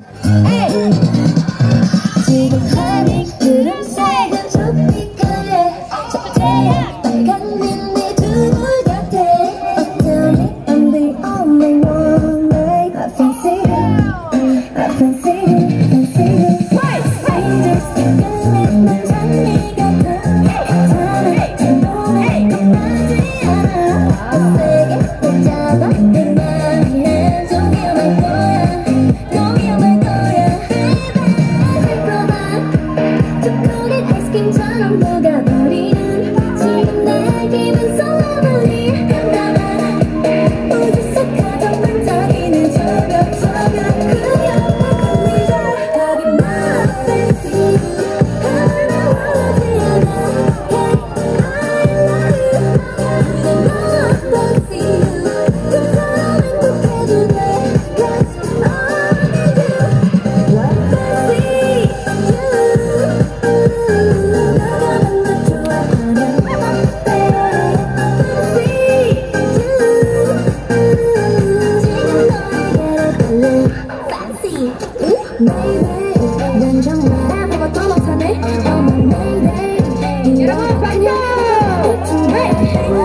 Uh.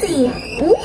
四五